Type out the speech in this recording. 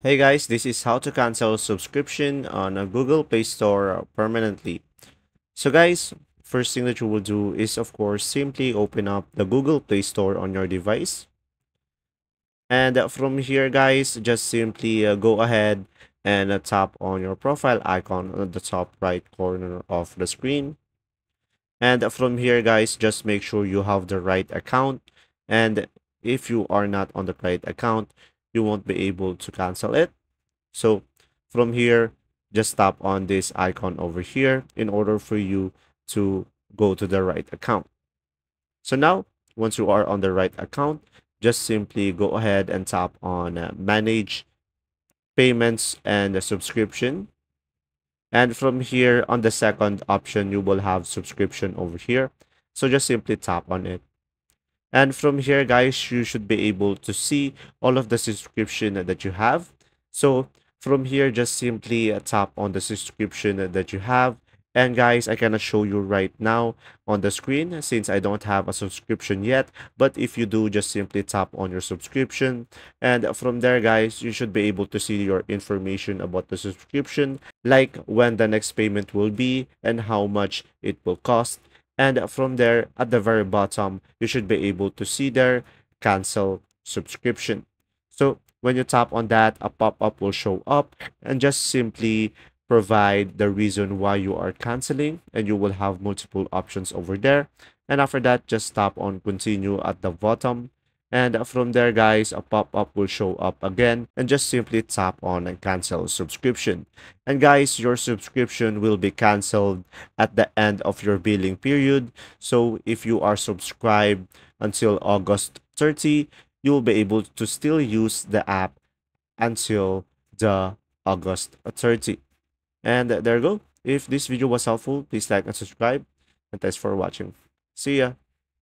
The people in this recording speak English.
Hey guys, this is how to cancel subscription on a Google Play Store permanently. So guys, first thing that you will do is of course simply open up the Google Play Store on your device. And from here guys, just simply uh, go ahead and uh, tap on your profile icon on the top right corner of the screen. And from here guys, just make sure you have the right account. And if you are not on the right account, you won't be able to cancel it. So from here, just tap on this icon over here in order for you to go to the right account. So now, once you are on the right account, just simply go ahead and tap on uh, manage payments and the subscription. And from here on the second option, you will have subscription over here. So just simply tap on it. And from here, guys, you should be able to see all of the subscription that you have. So from here, just simply uh, tap on the subscription that you have. And guys, I cannot show you right now on the screen since I don't have a subscription yet. But if you do, just simply tap on your subscription. And from there, guys, you should be able to see your information about the subscription, like when the next payment will be and how much it will cost and from there at the very bottom you should be able to see there cancel subscription. So when you tap on that a pop-up will show up and just simply provide the reason why you are canceling and you will have multiple options over there. And after that just tap on continue at the bottom and uh, from there guys a pop-up will show up again and just simply tap on and cancel subscription. And guys your subscription will be canceled at the end of your billing period. So if you are subscribed until august 30 you will be able to still use the app until the august 30 and there you go. If this video was helpful please like and subscribe. And thanks for watching. See ya